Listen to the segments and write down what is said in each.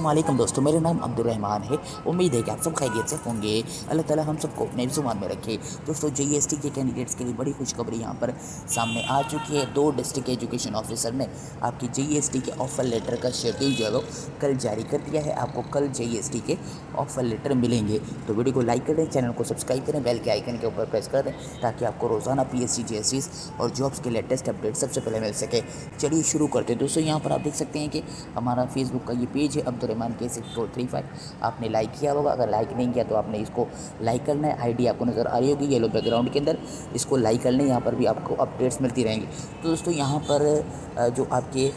वालेकुम दोस्तों, मेरा नाम अब्दुलरहमान है। उम्मीद है कि आप सब खैरियत से होंगे। अल्लाह ताला हम सबको अपने ज़ुबान में रखे। दोस्तों जीएसटी के कैंडिडेट्स के लिए बड़ी खुशखबरी यहाँ पर सामने आ चुकी है। दो डिस्ट्रिक्ट एजुकेशन ऑफिसर ने आपकी जीएसटी के ऑफ़र लेटर का शेड्यूल जो है वो कल जारी कर दिया है। आपको कल जीएसटी के ऑफ़र लेटर मिलेंगे। तो वीडियो को लाइक करें चैनल को सब्सक्राइब करें बेल के आइकन के ऊपर प्रेस कर दें ताकि आपको रोज़ाना पी एस सी और जॉब्स के लेटेस्ट अपडेट सबसे पहले मिल सके। चलिए शुरू करते हैं। दोस्तों, यहाँ पर आप देख सकते हैं कि हमारा फेसबुक का ये पेज है। अब्दुलरहमान के सिक्स फोर थ्री फाइव आपने लाइक किया होगा। अगर लाइक नहीं किया तो आपने इसको लाइक करना है। आईडी आपको नज़र आ रही होगी येलो बैकग्राउंड के अंदर। इसको लाइक कर लें। यहाँ पर भी आपको अपडेट्स मिलती रहेंगी। तो दोस्तों, यहाँ पर जो आपके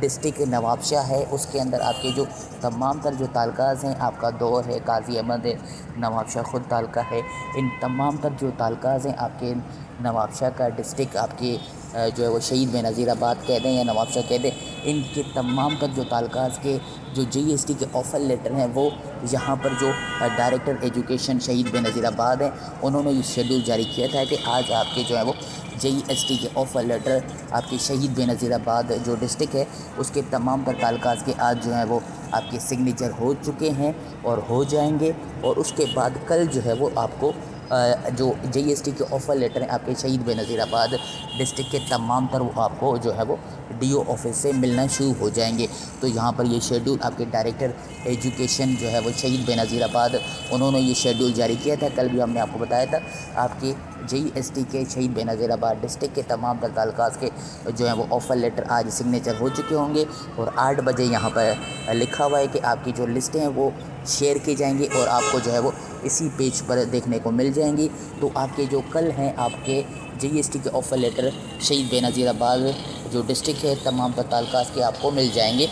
डिस्ट्रिक्ट नवाबशाह है, उसके अंदर आपके जो तमाम तर जो तालकाज हैं, आपका दौर है, काजी अहमद है नवाबशाह ख़ुद तालका है। इन तमाम तर जो तालकाज हैं, आपके नवाबशाह का डिस्ट्रिक्ट आपके जो है वो शहीद में बेनज़ीराबाद कह दें या नवाबशाह कह दें, इनके तमाम तक जो तालकाज के जो जीएसटी के ऑफ़र लेटर हैं, वो यहाँ पर जो डायरेक्टर एजुकेशन शहीद बेनज़ीराबाद हैं, उन्होंने ये शेड्यूल जारी किया था कि आज आपके जो है वो जी के ऑफ़र लेटर आपके शहीद बेनज़ीराबाद जो डिस्ट्रिक्ट है, उसके तमाम तर तालकाज के आज जो है वो आपके सिग्नेचर हो चुके हैं और हो जाएँगे। और उसके बाद कल जो है वो आपको जो जी के ऑफ़र लेटर हैं, आपके शहीद बेनज़ीराबाद डिस्ट्रिक्ट के तमाम तर वो आपको जो है वो डी ऑफ़िस से मिलना शुरू हो जाएँगे। तो यहाँ पर ये शेड्यूल आपके डायरेक्टर एजुकेशन जो है वो शहीद बेनज़ीराबाद, उन्होंने ये शेड्यूल जारी किया था। कल भी हमने आपको बताया था, आपके जी एस टी के शहीद बेनज़ीराबाद डिस्ट्रिक्ट के तमाम तालकाज के जो है वो ऑफ़र लेटर आज सिग्नेचर हो चुके होंगे। और आठ बजे यहाँ पर लिखा हुआ है कि आपकी जो लिस्टें हैं वो शेयर की जाएँगी और आपको जो है वो इसी पेज पर देखने को मिल जाएँगी। तो आपके जो कल हैं, आपके जीएसटी के ऑफ़र लेटर शहीद बेनज़ीराबाद जो डिस्ट्रिक्ट है, तमाम तलकाज के आपको मिल जाएँगे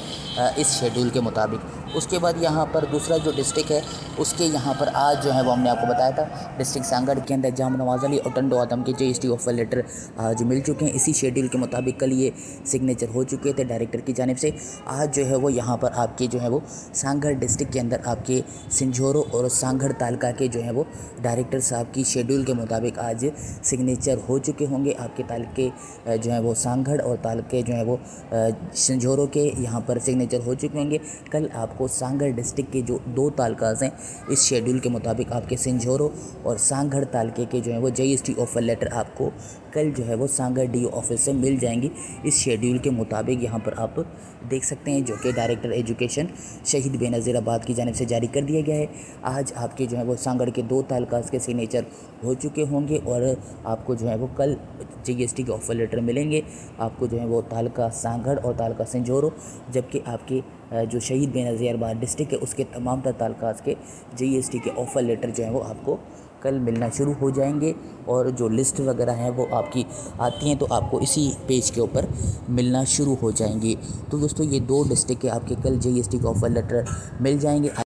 इस शेड्यूल के मुताबिक। उसके बाद यहाँ पर दूसरा जो डिस्ट्रिक्ट है, उसके यहाँ पर आज जो है वो हमने आपको बताया था डिस्ट्रिक्ट सांगड़ के अंदर जाम नवाज़ अली और टंडो आदम के G S T offer letter आज मिल चुके हैं। इसी शेड्यूल के मुताबिक कल ये सिग्नेचर हो चुके थे डायरेक्टर की जानब से। आज जो है वो यहाँ पर आपके जो है वो सांगड़ डिस्ट्रिक्ट के अंदर आपके सिंझोरो और सांगड़ तालका के जो है वो डायरेक्टर साहब की शेड्यूल के मुताबिक आज सिग्नेचर हो चुके होंगे आपके तालके जो है वो सांगड़ और तालके जो है वो सिंझोरो के यहाँ पर सिग्नेचर हो चुके होंगे। कल आप आपको सांगढ़ डिस्ट्रिक्ट के जो दो तालकाज हैं, इस शेड्यूल के मुताबिक आपके सिंझोरो और सांगढ़ तालके के जो है, वो जी ऑफ़र लेटर आपको कल जो है वो सांगढ़ डी ऑफ़िस से मिल जाएँगी। इस शेड्यूल के मुताबिक यहाँ पर आप देख सकते हैं जो कि डायरेक्टर एजुकेशन शहीद बेनज़ीराबाद की जानब से जारी कर दिया गया है। आज आपके जो है वो सांगढ़ के दो तालकाज के सिग्नेचर हो चुके होंगे और आपको जो है वो कल जी के ऑफ़र लेटर मिलेंगे। आपको जो है वो तालका सांगढ़ और तालका सिंझोरो, जबकि आपके जो शहीद बेनज़ीराबाद डिस्ट्रिक्ट है उसके तमाम तर तालकाज के जी के ऑफ़र लेटर जो हैं, वो आपको कल मिलना शुरू हो जाएँगे। और जो लिस्ट वगैरह हैं, वो आपकी आती हैं तो आपको इसी पेज के ऊपर मिलना शुरू हो जाएँगी। तो दोस्तों, ये दो डिस्ट्रिक्ट के आपके कल जी के ऑफ़र लेटर मिल जाएँगे।